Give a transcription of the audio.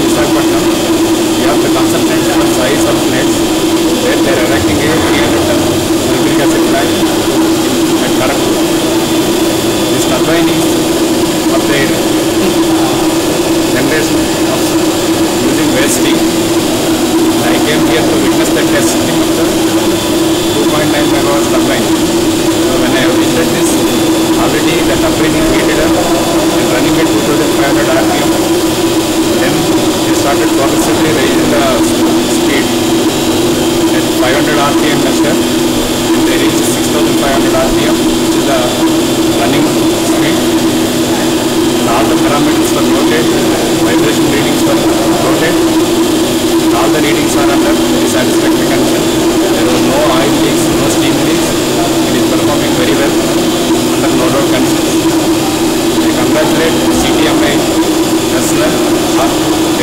Visakhapatnam. We have the consultants for size of nets where they are erecting a 300 ton sulfuric acid plant at Kharagpur. This turbine is for their generation of using waste steam. I came here to witness the testing of the 2.9 megawatts turbine. So when I have visited this, already the turbine is heated up Agreement 200500 RPM Bye.